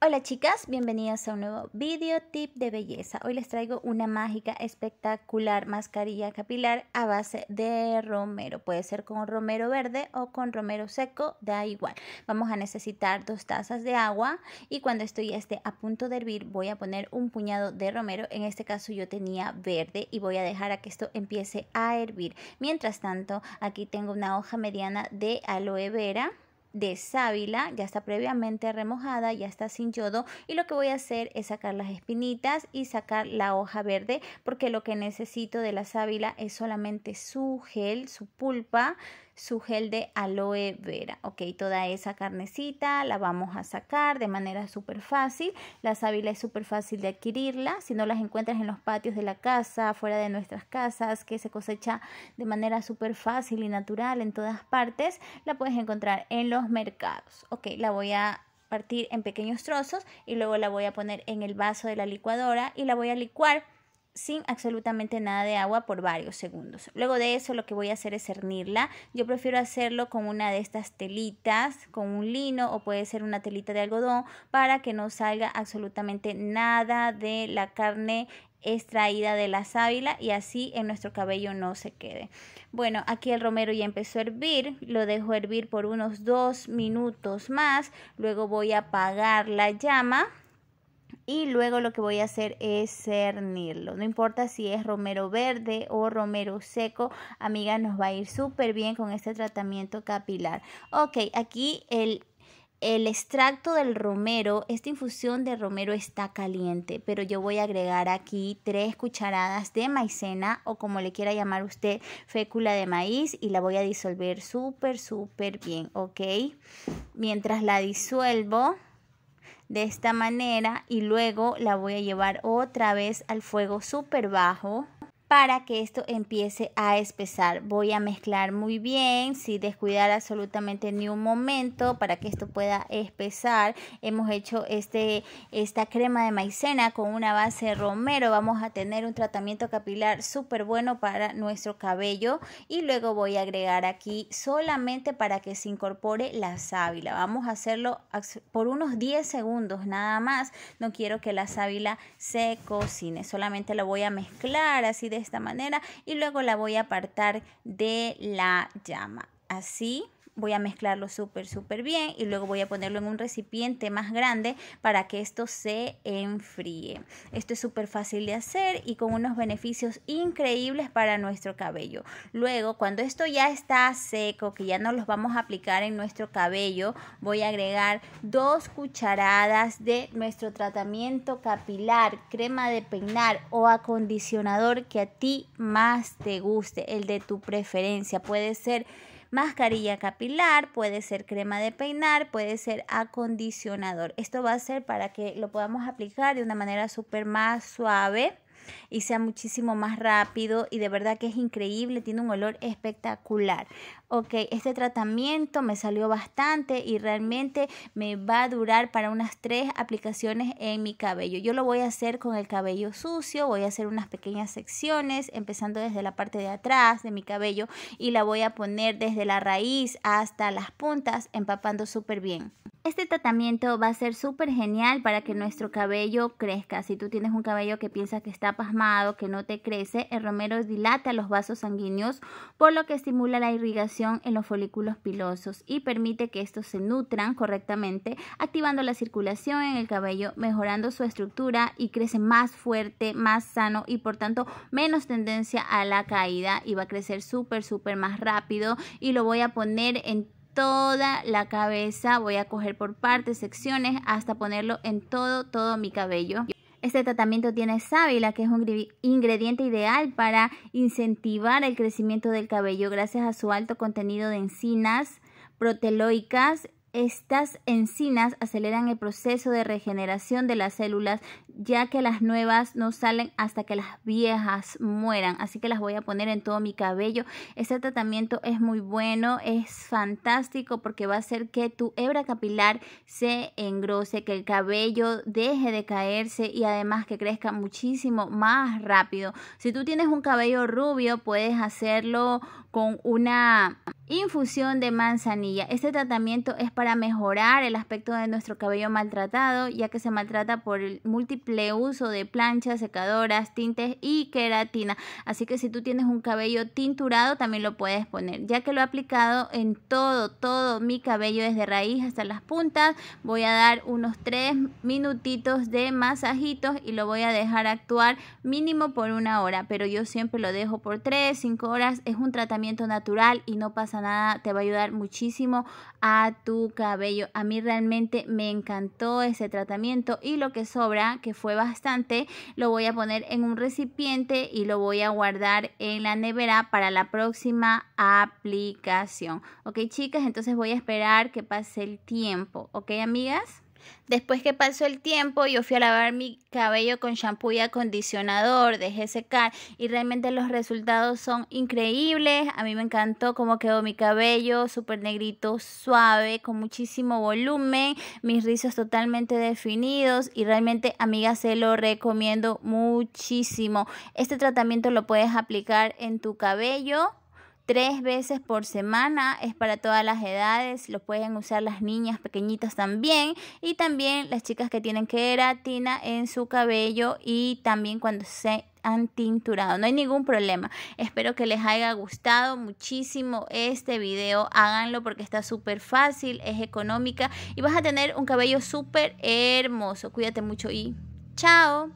Hola chicas, bienvenidas a un nuevo video tip de belleza. Hoy les traigo una mágica espectacular mascarilla capilar a base de romero. Puede ser con romero verde o con romero seco, da igual. Vamos a necesitar dos tazas de agua y cuando esto esté a punto de hervir voy a poner un puñado de romero. En este caso yo tenía verde y voy a dejar a que esto empiece a hervir. Mientras tanto, aquí tengo una hoja mediana de aloe vera de sábila, ya está previamente remojada, ya está sin yodo y lo que voy a hacer es sacar las espinitas y sacar la hoja verde porque lo que necesito de la sábila es solamente su gel, su pulpa, su gel de aloe vera. Ok, toda esa carnecita la vamos a sacar de manera súper fácil. La sábila es súper fácil de adquirirla. Si no las encuentras en los patios de la casa, fuera de nuestras casas, que se cosecha de manera súper fácil y natural en todas partes, la puedes encontrar en los mercados. Ok, la voy a partir en pequeños trozos y luego la voy a poner en el vaso de la licuadora y la voy a licuar sin absolutamente nada de agua por varios segundos. Luego de eso lo que voy a hacer es cernirla. Yo prefiero hacerlo con una de estas telitas, con un lino o puede ser una telita de algodón para que no salga absolutamente nada de la carne extraída de la sábila y así en nuestro cabello no se quede. Bueno, aquí el romero ya empezó a hervir, lo dejo hervir por unos dos minutos más, luego voy a apagar la llama y luego lo que voy a hacer es cernirlo. No importa si es romero verde o romero seco, amiga, nos va a ir súper bien con este tratamiento capilar. Ok, aquí el el extracto del romero, esta infusión de romero está caliente, pero yo voy a agregar aquí tres cucharadas de maicena o como le quiera llamar usted, fécula de maíz y la voy a disolver súper, súper bien, ¿ok? Mientras la disuelvo, de esta manera y luego la voy a llevar otra vez al fuego súper bajo para que esto empiece a espesar. Voy a mezclar muy bien, sin descuidar absolutamente ni un momento para que esto pueda espesar. Hemos hecho este, esta crema de maicena con una base romero. Vamos a tener un tratamiento capilar súper bueno para nuestro cabello. Y luego voy a agregar aquí solamente para que se incorpore la sábila. Vamos a hacerlo por unos 10 segundos nada más. No quiero que la sábila se cocine. Solamente lo voy a mezclar así de esta manera y luego la voy a apartar de la llama. Así voy a mezclarlo súper, súper bien y luego voy a ponerlo en un recipiente más grande para que esto se enfríe. Esto es súper fácil de hacer y con unos beneficios increíbles para nuestro cabello. Luego, cuando esto ya está seco, que ya no los vamos a aplicar en nuestro cabello, voy a agregar dos cucharadas de nuestro tratamiento capilar, crema de peinar o acondicionador que a ti más te guste, el de tu preferencia. Puede ser mascarilla capilar, puede ser crema de peinar, puede ser acondicionador. Esto va a ser para que lo podamos aplicar de una manera súper más suave y sea muchísimo más rápido y de verdad que es increíble, tiene un olor espectacular. Ok, este tratamiento me salió bastante y realmente me va a durar para unas tres aplicaciones en mi cabello. Yo lo voy a hacer con el cabello sucio, voy a hacer unas pequeñas secciones empezando desde la parte de atrás de mi cabello y la voy a poner desde la raíz hasta las puntas empapando súper bien. Este tratamiento va a ser súper genial para que nuestro cabello crezca. Si tú tienes un cabello que piensas que está pasmado, que no te crece, el romero dilata los vasos sanguíneos, por lo que estimula la irrigación en los folículos pilosos y permite que estos se nutran correctamente, activando la circulación en el cabello, mejorando su estructura y crece más fuerte, más sano y por tanto menos tendencia a la caída y va a crecer súper, súper más rápido y lo voy a poner en toda la cabeza, voy a coger por partes, secciones, hasta ponerlo en todo, todo mi cabello. Este tratamiento tiene sábila, que es un ingrediente ideal para incentivar el crecimiento del cabello gracias a su alto contenido de enzinas proteloicas estas enzinas aceleran el proceso de regeneración de las células ya que las nuevas no salen hasta que las viejas mueran. Así que las voy a poner en todo mi cabello. Este tratamiento es muy bueno, es fantástico porque va a hacer que tu hebra capilar se engrose, que el cabello deje de caerse y además que crezca muchísimo más rápido. Si tú tienes un cabello rubio, puedes hacerlo con una Infusión de manzanilla. Este tratamiento es para mejorar el aspecto de nuestro cabello maltratado, ya que se maltrata por el múltiple uso de planchas, secadoras, tintes y queratina. Así que si tú tienes un cabello tinturado, también lo puedes poner. Ya que lo he aplicado en todo, todo mi cabello, desde raíz hasta las puntas, voy a dar unos 3 minutitos de masajitos y lo voy a dejar actuar mínimo por una hora. Pero yo siempre lo dejo por 3, 5 horas. Es un tratamiento natural y no nada, te va a ayudar muchísimo a tu cabello. A mí realmente me encantó ese tratamiento y lo que sobra, que fue bastante, lo voy a poner en un recipiente y lo voy a guardar en la nevera para la próxima aplicación. Ok chicas, entonces voy a esperar que pase el tiempo. Ok amigas. Después que pasó el tiempo, yo fui a lavar mi cabello con shampoo y acondicionador, dejé secar y realmente los resultados son increíbles. A mí me encantó cómo quedó mi cabello, súper negrito, suave, con muchísimo volumen, mis rizos totalmente definidos y realmente, amiga, se lo recomiendo muchísimo. Este tratamiento lo puedes aplicar en tu cabello tres veces por semana, es para todas las edades, lo pueden usar las niñas pequeñitas también y también las chicas que tienen queratina en su cabello y también cuando se han tinturado, no hay ningún problema. Espero que les haya gustado muchísimo este video, háganlo porque está súper fácil, es económica y vas a tener un cabello súper hermoso. Cuídate mucho y chao.